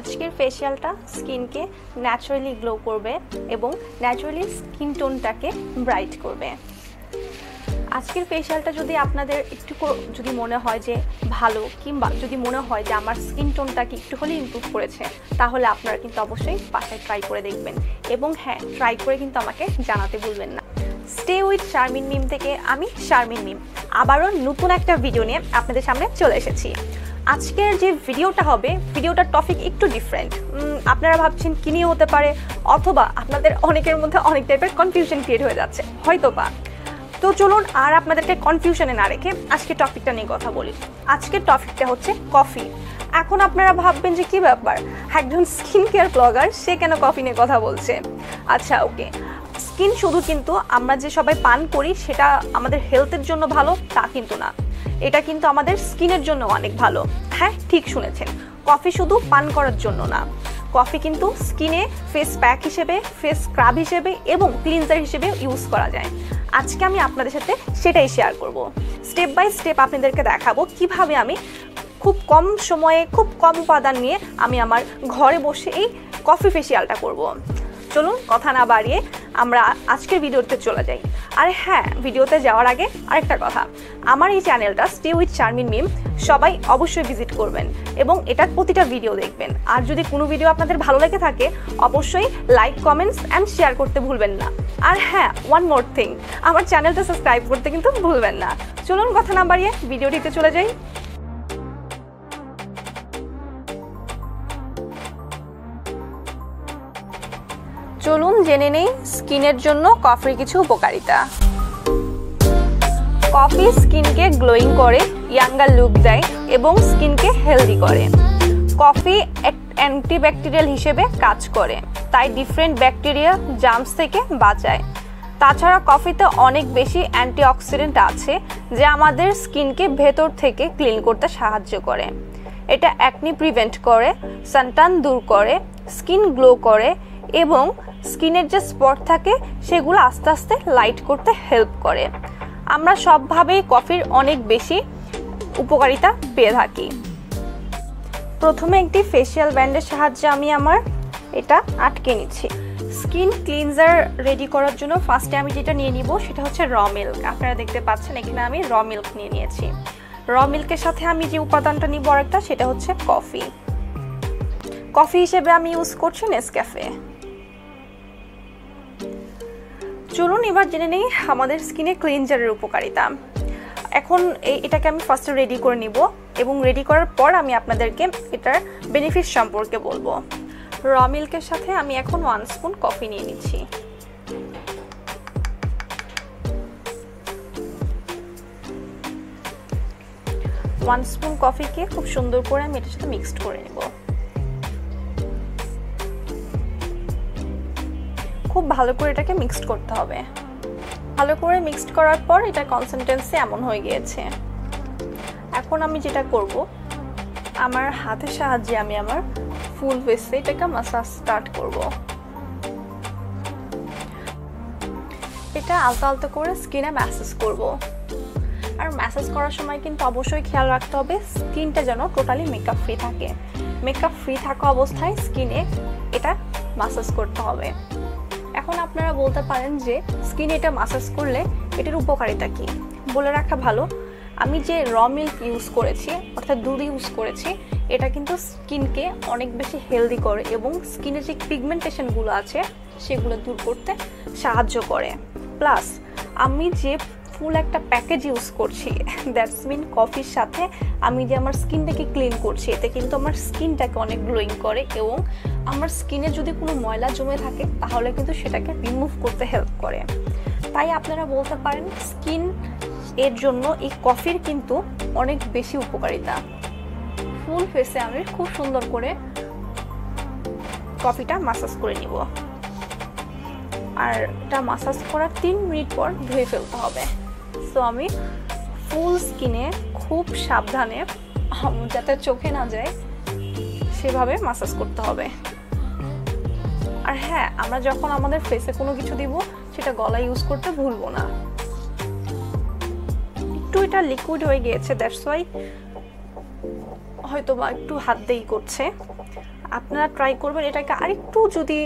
আজকের ফেশিয়ালটা স্কিনকে naturally glow করবে এবং ন্যাচারালি স্কিন টোনটাকে ব্রাইট করবে। আজকের ফেশিয়ালটা যদি আপনাদের একটু যদি মনে হয় যে ভালো, কিংবা যদি মনে হয় যে আমার স্কিন টোনটাকে একটু হলেও ইমপ্রুভ করেছে, তাহলে আপনারা কিন্তু অবশ্যই বাসায় ট্রাই করে দেখবেন। এবং হ্যাঁ ট্রাই করে কিন্তু আমাকে জানাতে ভুলবেন না। স্টে উইথ শারমিন মিম থেকে আমি শারমিন মিম আবারও নতুন একটা ভিডিও নিয়ে আপনাদের সামনে চলে এসেছি। আজকের যে ভিডিওটা হবে, ভিডিওটার টপিক একটু ডিফারেন্ট আপনারা ভাবছেন কী নিয়ে হতে পারে, অথবা আপনাদের অনেকের মধ্যে অনেক টাইপের কনফিউশন ক্রিয়েট হয়ে যাচ্ছে হয়তো বা তো চলুন আর আপনাদেরকে কনফিউশনে না রেখে আজকে টপিকটা নিয়ে কথা বলি। আজকের টপিকটা হচ্ছে কফি এখন আপনারা ভাববেন যে কি ব্যাপার? একজন স্কিন কেয়ার ব্লগার সে কেন কফি নিয়ে কথা বলছে? আচ্ছা ওকে স্কিন শুধু কিন্তু আমরা যে সবাই পান করি, সেটা আমাদের হেলথের জন্য ভালো, তা কিন্তু না। এটা কিন্তু আমাদের স্কিনের জন্য অনেক ভালো। হ্যাঁ ঠিক শুনেছেন। কফি শুধু পান করার জন্য না। কফি কিন্তু স্কিনে ফেস প্যাক হিসেবে, ফেস স্ক্রাব হিসেবে এবং ক্লিনজার হিসেবে ইউজ করা যায়। আজকে আমি আপনাদের সাথে সেটাই শেয়ার করব। স্টেপ বাই স্টেপ আপনাদেরকে দেখাবো কীভাবে আমি খুব কম সময়ে, খুব কম উপাদান নিয়ে আমি আমার ঘরে বসে এই কফি ফেসিয়ালটা করব। চলুন কথা না বাড়িয়ে আমরা আজকের ভিডিওতে চলে যাই। আর হ্যাঁ ভিডিওতে যাওয়ার আগে আরেকটা কথা। আমার এই চ্যানেলটা স্টে উইথ চার্মিন মিম সবাই অবশ্যই ভিজিট করবেন এবং এটার প্রতিটা ভিডিও দেখবেন। আর যদি কোনো ভিডিও আপনাদের ভালো লেগে থাকে, অবশ্যই লাইক কমেন্টস অ্যান্ড শেয়ার করতে ভুলবেন না। আর হ্যাঁ ওয়ান মোর থিং আমার চ্যানেলটা সাবস্ক্রাইব করতে কিন্তু ভুলবেন না। চলুন কথা না বাড়িয়ে ভিডিওটিতে চলে যাই। চলুন জেনে নেই স্কিনের জন্য কফির কিছু উপকারিতা। কফি স্কিনকে গ্লোয়িং করে, ইয়াঙ্গার লুক দেয় এবং স্কিনকে হেলদি করে। কফি অ্যান্টিব্যাকটেরিয়াল হিসেবে কাজ করে, তাই ডিফারেন্ট ব্যাকটেরিয়া জার্মস থেকে বাঁচায়। তাছাড়া কফিতে অনেক বেশি অ্যান্টিঅক্সিডেন্ট আছে, যা আমাদের স্কিনকে ভেতর থেকে ক্লিন করতে সাহায্য করে। এটা অ্যাকনি প্রিভেন্ট করে সানটান দূর করে, স্কিন গ্লো করে এবং স্কিনের যে স্পট থাকে, সেগুলো আস্তে আস্তে লাইট করতে হেল্প করে। আমরা সবভাবেই কফির অনেক বেশি উপকারিতা পেয়ে থাকি। প্রথমে একটি ফেসিয়াল ব্যান্ডের সাহায্যে আমি আমার এটা আটকে নিচ্ছি। স্কিন ক্লিনজার রেডি করার জন্য ফার্স্টে আমি যেটা নিয়ে নিব, সেটা হচ্ছে র মিল্ক আপনারা দেখতে পাচ্ছেন, এখানে আমি র মিল্ক নিয়ে নিয়েছি। র মিল্কের সাথে আমি যে উপাদানটা নিব আরেকটা, সেটা হচ্ছে কফি কফি হিসেবে আমি ইউজ করছি নেসক্যাফে চলুন এবার জেনে নেই আমাদের স্কিনে ক্লিনজারের উপকারিতা। এখন এটাকে আমি ফার্স্টে রেডি করে নিব এবং রেডি করার পর আমি আপনাদেরকে এটার বেনিফিট সম্পর্কে বলব। র মিল্কের সাথে আমি এখন ওয়ান স্পুন কফি নিয়ে নিচ্ছি। ওয়ান স্পুন কফিকে খুব সুন্দর করে আমি এটার সাথে মিক্সড করে নেব। খুব ভালো করে এটাকে মিক্সড করতে হবে। ভালো করে মিক্সড করার পর এটা কনসিস্টেন্সি এমন হয়ে গিয়েছে। এখন আমি যেটা করব, আমার হাতের সাহায্যে আমি আমার ফুল ফেসে এটাকে মাসাজ স্টার্ট করব। এটা আলতো আলতো করে স্কিনে ম্যাসেজ করব। আর ম্যাসেজ করার সময় কিন্তু অবশ্যই খেয়াল রাখতে হবে স্কিনটা যেন টোটালি মেকআপ ফ্রি থাকে। মেকআপ ফ্রি থাকা অবস্থায় স্কিনে এটা মাসাজ করতে হবে। এখন আপনারা বলতে পারেন যে স্কিনে এটা মাসাজ করলে এটার উপকারিতা কী? বলে রাখা ভালো, আমি যে র মিল্ক ইউজ করেছি, অর্থাৎ দুধ ইউজ করেছি, এটা কিন্তু স্কিনকে অনেক বেশি হেলদি করে এবং স্কিনে যে পিগমেন্টেশনগুলো আছে, সেগুলো দূর করতে সাহায্য করে। প্লাস আমি যে ফুল একটা প্যাকেজ ইউজ করছি। দ্যাটস মিন কফির সাথে আমি যে আমার স্কিনটাকে ক্লিন করছি, এতে কিন্তু আমার স্কিনটাকে অনেক গ্লোয়িং করে এবং আমার স্কিনে যদি কোনো ময়লা জমে থাকে, তাহলে কিন্তু সেটাকে রিমুভ করতে হেল্প করে। তাই আপনারা বলতে পারেন স্কিন এর জন্য এই কফির কিন্তু অনেক বেশি উপকারিতা। ফুল ফেসে আমি খুব সুন্দর করে কফিটা মাসাজ করে নিব। আর এটা মাসাজ করার তিন মিনিট পর ধুয়ে ফেলতে হবে। সো আমি ফুল স্কিনে খুব সাবধানে যাতে চোখে না যায়, সেভাবে মাসাজ করতে হবে। আর হ্যাঁ আমরা যখন আমাদের ফেসে কোনো কিছু দিব, সেটা গলা ইউজ করতে ভুলবো না। একটু এটা লিকুইড হয়ে গিয়েছে দ্যাটস ওয়াই হয়তো বা একটু হাত দেই করছে। আপনারা ট্রাই করবেন, এটাকে আরেকটু যদি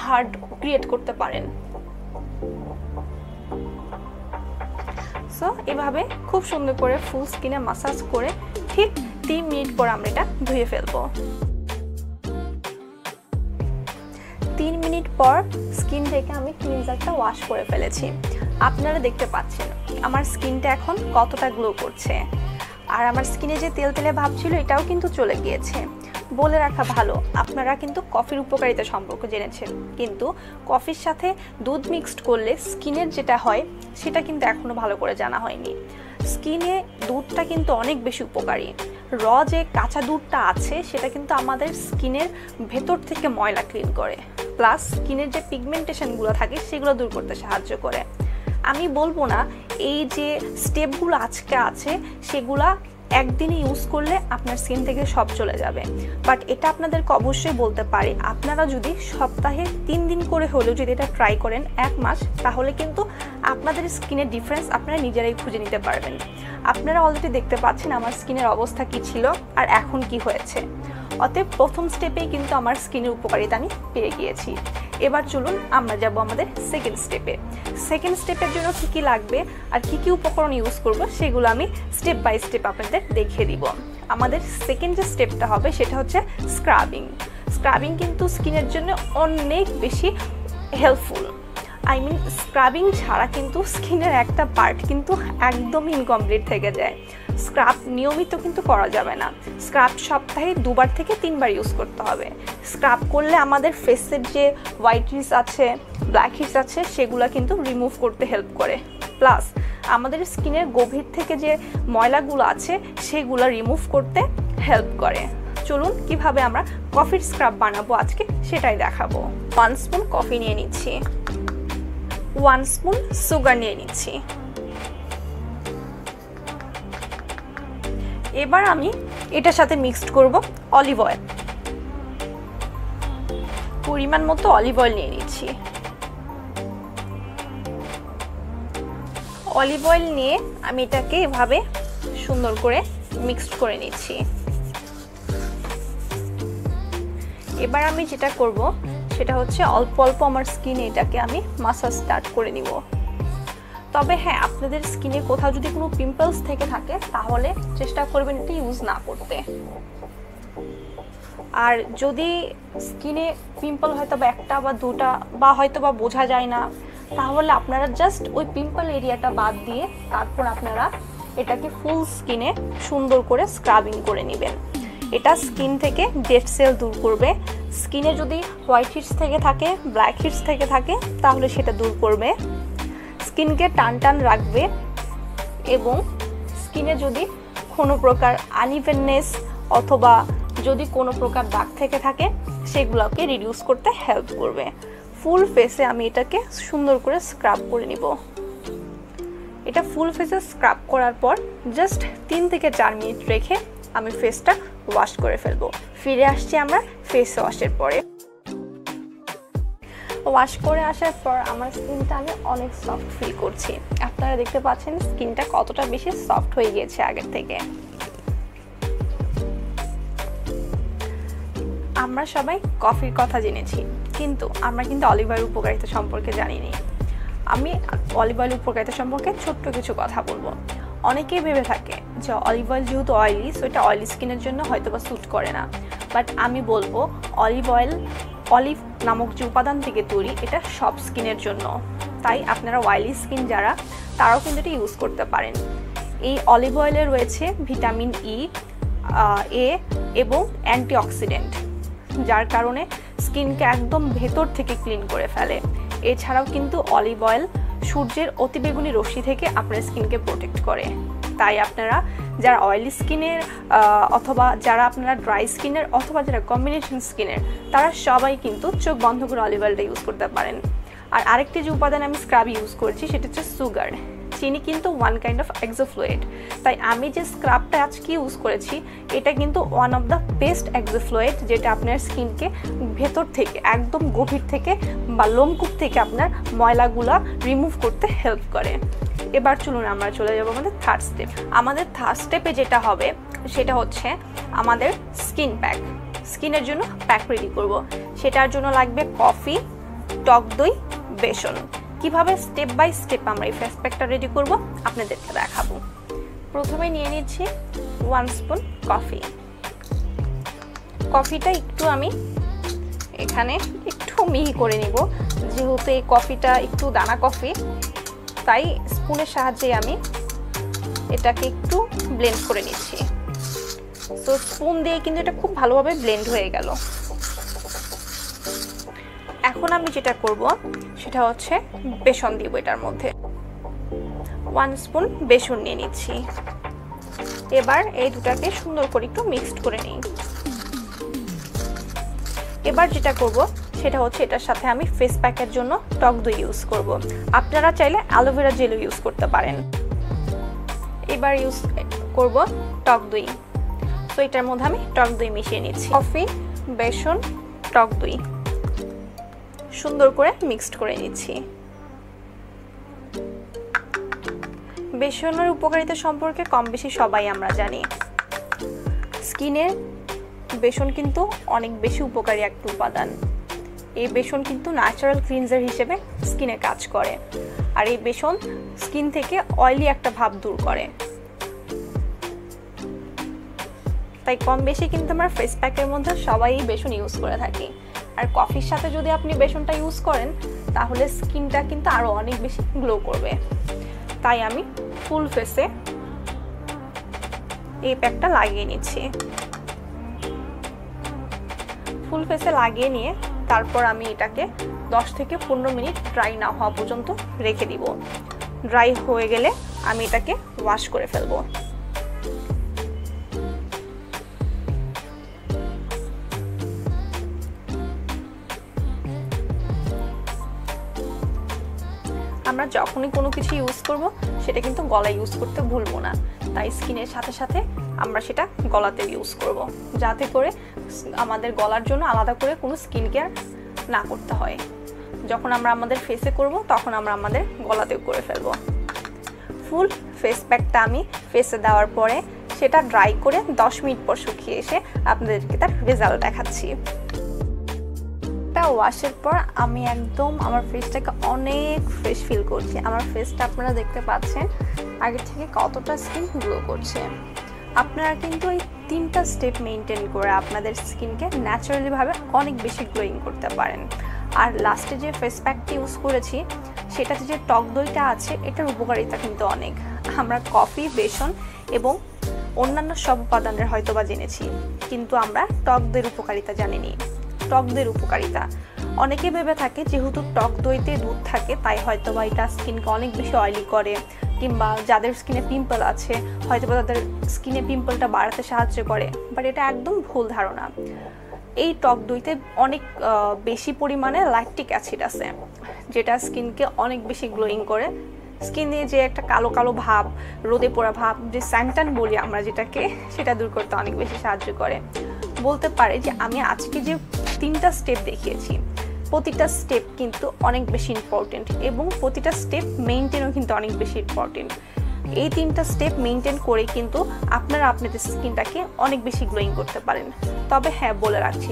হার্ড ক্রিয়েট করতে পারেন। সো এভাবে খুব সুন্দর করে ফুল স্কিনে মাসাজ করে ঠিক তিন মিনিট পর আমরা এটা ধুয়ে ফেলব। তিন মিনিট পর স্কিন থেকে আমি ক্লিনজারটা ওয়াশ করে ফেলেছি। আপনারা দেখতে পাচ্ছেন, আমার স্কিনটা এখন কতটা গ্লো করছে। আর আমার স্কিনে যে তেল তেলে ভাব ছিল, এটাও কিন্তু চলে গিয়েছে। বলে রাখা ভালো, আপনারা কিন্তু কফির উপকারিতা সম্পর্কে জেনেছেন। কিন্তু কফির সাথে দুধ মিক্সড করলে স্কিনের যেটা হয় সেটা কিন্তু এখনও ভালো করে জানা হয়নি। স্কিনে দুধটা কিন্তু অনেক বেশি উপকারী। র যে কাঁচা দুধটা আছে, সেটা কিন্তু আমাদের স্কিনের ভেতর থেকে ময়লা ক্লিন করে। প্লাস স্কিনের যে পিগমেন্টেশনগুলো থাকে, সেগুলো দূর করতে সাহায্য করে। আমি বলব না, এই যে স্টেপগুলো আজকে আছে, সেগুলা একদিনে ইউজ করলে আপনার স্কিন থেকে সব চলে যাবে। বাট এটা আপনাদেরকে অবশ্যই বলতে পারি, আপনারা যদি সপ্তাহে তিন দিন করে হলেও যদি এটা ট্রাই করেন এক মাস, তাহলে কিন্তু আপনাদের স্কিনের ডিফারেন্স আপনারা নিজেরাই খুঁজে নিতে পারবেন। আপনারা অলরেডি দেখতে পাচ্ছেন আমার স্কিনের অবস্থা কি ছিল আর এখন কি হয়েছে। অতএব প্রথম স্টেপেই কিন্তু আমার স্কিনের উপকারিতা আমি পেয়ে গিয়েছি। এবার চলুন আমরা যাব আমাদের সেকেন্ড স্টেপে সেকেন্ড স্টেপের জন্য কী কী লাগবে আর কী কী উপকরণ ইউজ করব সেগুলো আমি স্টেপ বাই স্টেপ আপনাদের দেখিয়ে দিব। আমাদের সেকেন্ড যে স্টেপটা হবে সেটা হচ্ছে স্ক্রাবিং স্ক্রাবিং কিন্তু স্কিনের জন্য অনেক বেশি হেল্পফুল আই মিন স্ক্রাবিং ছাড়া কিন্তু স্কিনের একটা পার্ট কিন্তু একদমই ইনকমপ্লিট থেকে যায়। স্ক্রাব নিয়মিত কিন্তু করা যাবে না। স্ক্রাব সপ্তাহে দুবার থেকে তিনবার ইউজ করতে হবে। স্ক্রাব করলে আমাদের ফেসের যে হোয়াইট হিস আছে ব্ল্যাক হিস আছে, সেগুলো কিন্তু রিমুভ করতে হেল্প করে। প্লাস আমাদের স্কিনের গভীর থেকে যে ময়লাগুলো আছে, সেগুলো রিমুভ করতে হেল্প করে। চলুন কীভাবে আমরা কফির স্ক্রাব বানাবো আজকে, সেটাই দেখাবো। ওয়ান স্পুন কফি নিয়ে নিচ্ছি। ওয়ান স্পুন সুগার নিয়ে নিচ্ছি। এবার আমি এটার সাথে মিক্সড করব অলিভ অয়েল পরিমাণ মতো অলিভ অয়েল নিয়ে নিচ্ছি। অলিভ অয়েল নিয়ে আমি এটাকে এভাবে সুন্দর করে মিক্সড করে নিচ্ছি। এবার আমি যেটা করব, সেটা হচ্ছে অল্প অল্প আমার স্কিনে এটাকে আমি মাসাজ স্টার্ট করে নিব। তবে হ্যাঁ আপনাদের স্কিনে কোথাও যদি কোনো পিম্পলস থেকে থাকে, তাহলে চেষ্টা করবেন এটা ইউজ না করতে। আর যদি স্কিনে পিম্পল হয়তো বা একটা বা দুটা বা হয়তো বা বোঝা যায় না, তাহলে আপনারা জাস্ট ওই পিম্পল এরিয়াটা বাদ দিয়ে তারপর আপনারা এটাকে ফুল স্কিনে সুন্দর করে স্ক্রাবিং করে নেবেন। এটা স্কিন থেকে ডেড সেল দূর করবে। স্কিনে যদি হোয়াইট হিটস থেকে থাকে ব্ল্যাক হিটস থেকে থাকে, তাহলে সেটা দূর করবে। স্কিনকে টান টান রাখবে এবং স্কিনে যদি কোনো প্রকার আনইভেননেস অথবা যদি কোনো প্রকার দাগ থেকে থাকে, সেগুলোকে রিডিউস করতে হেল্প করবে। ফুল ফেসে আমি এটাকে সুন্দর করে স্ক্রাব করে নিব। এটা ফুল ফেসে স্ক্রাব করার পর জাস্ট তিন থেকে চার মিনিট রেখে আমি ফেসটা ওয়াশ করে ফেলব। ফিরে আসছি আমরা ফেস ওয়াশের পরে। ওয়াশ করে আসার পর আমার স্কিনটা আমি অনেক সফট ফিল করছি। আপনারা দেখতে পাচ্ছেন স্কিনটা কতটা বেশি সফট হয়ে গিয়েছে আগের থেকে। আমরা সবাই কফির কথা জেনেছি, কিন্তু আমরা কিন্তু অলিভ অয়েল উপকারিতা সম্পর্কে জানিনি। আমি অলিভ অয়েল উপকারিতা সম্পর্কে ছোট্ট কিছু কথা বলব। অনেকেই ভেবে থাকে যে অলিভ অয়েল যেহেতু অয়েলি সো এটা অয়েলি স্কিনের জন্য হয়তো বা স্যুট করে না। বাট আমি বলব অলিভ অয়েল অলিভ নামক যে উপাদান থেকে তৈরি, এটা সব স্কিনের জন্য। তাই আপনারা অয়েলি স্কিন যারা, তারাও কিন্তু এটা ইউজ করতে পারেন। এই অলিভ অয়েলে রয়েছে ভিটামিন ই এ এবং অ্যান্টিঅক্সিডেন্ট যার কারণে স্কিনকে একদম ভেতর থেকে ক্লিন করে ফেলে। এছাড়াও কিন্তু অলিভ অয়েল সূর্যের অতিবেগুনি রশ্মি থেকে আপনার স্কিনকে প্রোটেক্ট করে। তাই আপনারা যারা অয়েলি স্কিনের অথবা যারা আপনারা ড্রাই স্কিনের অথবা যারা কম্বিনেশন স্কিনের তারা সবাই কিন্তু চোখ বন্ধ করে অলিভ অয়েলটা ইউজ করতে পারেন। আর আরেকটি যে উপাদান আমি স্ক্রাব ইউজ করছি, সেটা হচ্ছে সুগার চিনি কিন্তু ওয়ান কাইন্ড অফ এক্সোফ্লুয়েড তাই আমি যে স্ক্রাবটা আজকে ইউজ করেছি, এটা কিন্তু one of the best exfoliate যেটা আপনার স্কিনকে ভেতর থেকে, একদম গভীর থেকে বা লোমকূপ থেকে আপনার ময়লাগুলা রিমুভ করতে হেল্প করে। এবার চলুন আমরা চলে যাব আমাদের থার্ড স্টেপ আমাদের থার্ড স্টেপে যেটা হবে, সেটা হচ্ছে আমাদের স্কিন প্যাক স্কিনের জন্য প্যাক রেডি করব। সেটার জন্য লাগবে কফি টক দই, বেসন। কীভাবে স্টেপ বাই স্টেপ আমরা এই ফেস প্যাকটা রেডি করব, আপনাদেরকে দেখাবো। প্রথমে নিয়ে নিচ্ছি ওয়ান স্পুন কফি কফিটা একটু আমি এখানে একটু মিহি করে নিব। যেহেতু এই কফিটা একটু দানা কফি তাই স্পুনের সাহায্যে আমি এটাকে একটু ব্লেন্ড করে নিচ্ছি। তো স্পুন দিয়ে কিন্তু এটা খুব ভালোভাবে ব্লেন্ড হয়ে গেল। এখন আমি যেটা করব, সেটা হচ্ছে বেসন দিব এটার মধ্যে। ওয়ান স্পুন বেসন নিয়ে নিচ্ছি। এবার এই দুটাকে সুন্দর করে একটু মিক্সড করে নিই। এবার যেটা করব সেটা হচ্ছে এটার সাথে আমি ফেস প্যাকের জন্য টক দই ইউজ করব। আপনারা চাইলে অ্যালোভেরা জেলও ইউজ করতে পারেন। এবার ইউজ করব টক দই। তো এটার মধ্যে আমি টক দই মিশিয়ে নিচ্ছি। কফি বেসন, টক দই সুন্দর করে মিক্সড করে নিচ্ছি। বেসনের উপকারিতা সম্পর্কে কম বেশি সবাই আমরা জানি। স্কিনের বেসন কিন্তু অনেক বেশি উপকারী একটা উপাদান। এই বেসন কিন্তু ন্যাচারাল ক্লিনজার হিসেবে স্কিনে কাজ করে। আর এই বেসন স্কিন থেকে অয়েলি একটা ভাব দূর করে। তাই কম বেশি কিন্তু আমরা ফেস প্যাকের মধ্যে সবাই বেসন ইউজ করে থাকি। আর কফির সাথে যদি আপনি বেসনটা ইউজ করেন, তাহলে স্কিনটা কিন্তু আরও অনেক বেশি গ্লো করবে। তাই আমি ফুল ফেসে এই প্যাকটা লাগিয়ে নিচ্ছি। ফুল ফেসে লাগিয়ে নিয়ে তারপর আমি এটাকে 10 থেকে পনেরো মিনিট ড্রাই না হওয়া পর্যন্ত রেখে দিব। ড্রাই হয়ে গেলে আমি এটাকে ওয়াশ করে ফেলব। যখনই কোনো কিছু ইউজ করব, সেটা কিন্তু গলায় ইউজ করতে ভুলবো না। তাই স্কিনের সাথে সাথে আমরা সেটা গলাতে ইউজ করব। যাতে করে আমাদের গলার জন্য আলাদা করে কোনো স্কিন কেয়ার না করতে হয়। যখন আমরা আমাদের ফেসে করব, তখন আমরা আমাদের গলাতেও করে ফেলব। ফুল ফেস প্যাকটা আমি ফেসে দেওয়ার পরে, সেটা ড্রাই করে 10 মিনিট পর শুকিয়ে এসে আপনাদেরকে তার রেজাল্ট দেখাচ্ছি। ওয়াশের পর আমি একদম আমার ফেসটাকে অনেক ফ্রেশ ফিল করছি। আমার ফেসটা আপনারা দেখতে পাচ্ছেন আগের থেকে কতটা স্কিন গ্লো করছে। আপনারা কিন্তু এই তিনটা স্টেপ মেনটেন করে আপনাদের স্কিনকে ন্যাচারালিভাবে অনেক বেশি গ্লোয়িং করতে পারেন। আর লাস্টে যে ফেস প্যাকটি ইউজ করেছি, সেটাতে যে টক দইটা আছে, এটার উপকারিতা কিন্তু অনেক। আমরা কফি বেসন এবং অন্যান্য সব উপাদানের হয়তো বা জেনেছি, কিন্তু আমরা টক দইয়ের উপকারিতা জানিনি। টক দইয়ের উপকারিতা। অনেকে ভেবে থাকে যেহেতু টক দইতে দুধ থাকে, তাই হয়তো বা এটা স্কিনকে অনেক বেশি অয়েলি করে, কিংবা যাদের স্কিনে পিম্পল আছে হয়তো বা তাদের স্কিনে পিম্পলটা বাড়াতে সাহায্য করে বাট এটা একদম ভুল ধারণা। এই টক দইতে অনেক বেশি পরিমাণে ল্যাকটিক অ্যাসিড আছে, যেটা স্কিনকে অনেক বেশি গ্লোয়িং করে। স্কিনে যে একটা কালো কালো ভাব, রোদে পোড়া ভাব, যে স্যান্টান বলি আমরা যেটাকে, সেটা দূর করতে অনেক বেশি সাহায্য করে। বলতে পারে যে আমি আজকে যে তিনটা স্টেপ দেখিয়েছি, প্রতিটা স্টেপ কিন্তু অনেক বেশি ইম্পর্টেন্ট এবং প্রতিটা স্টেপ মেনটেনও কিন্তু অনেক বেশি ইম্পর্টেন্ট এই তিনটা স্টেপ মেনটেন করে কিন্তু আপনারা আপনাদের স্কিনটাকে অনেক বেশি গ্লোয়িং করতে পারেন। তবে হ্যাঁ বলে রাখছি,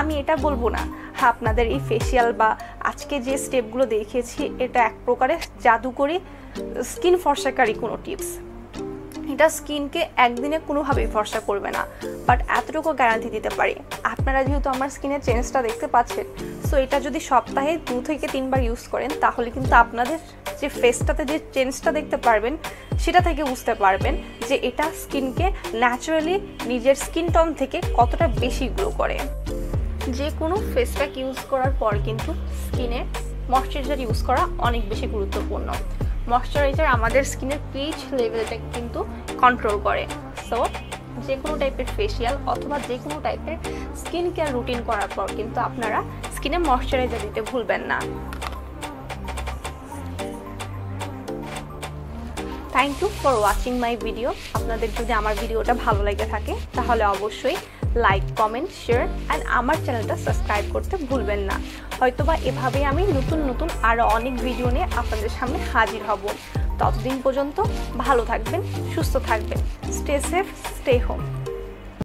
আমি এটা বলব না হ্যাঁ আপনাদের এই ফেসিয়াল বা আজকে যে স্টেপগুলো দেখিয়েছি, এটা এক প্রকারের জাদুকরি স্কিন ফর্সাকারী কোনো টিপস এটা স্কিনকে একদিনে কোনোভাবেই ফর্সা করবে না। বাট এতটুকু গ্যারান্টি দিতে পারি। আপনারা যেহেতু আমার স্কিনের চেঞ্জটা দেখতে পাচ্ছেন সো এটা যদি সপ্তাহে দু থেকে তিনবার ইউজ করেন, তাহলে কিন্তু আপনাদের যে ফেসটাতে যে চেঞ্জটা দেখতে পারবেন, সেটা থেকে বুঝতে পারবেন যে এটা স্কিনকে ন্যাচারালি নিজের স্কিন টন থেকে কতটা বেশি গ্রো করে। যে কোনো ফেস প্যাক ইউজ করার পর কিন্তু স্কিনে ময়শ্চারাইজার ইউজ করা অনেক বেশি গুরুত্বপূর্ণ। ময়শ্চারাইজার আমাদের স্কিনের পিচ লেভেলটা কিন্তু কন্ট্রোল করে। সো যে কোনো টাইপের ফেসিয়াল অথবা যে কোনো টাইপের স্কিন কেয়ার রুটিন করার পর কিন্তু আপনারা স্কিনে ময়শ্চারাইজার দিতে ভুলবেন না। Thank you for watching my video আপনাদের যদি আমার ভিডিওটা ভালো লেগে থাকে, তাহলে অবশ্যই লাইক কমেন্ট শেয়ার অ্যান্ড আমার চ্যানেলটা সাবস্ক্রাইব করতে ভুলবেন না। হয়তোবা এভাবে আমি নতুন নতুন আরও অনেক ভিডিও নিয়ে আপনাদের সামনে হাজির হব। ততদিন পর্যন্ত ভালো থাকবেন, সুস্থ থাকবেন। Stay safe stay home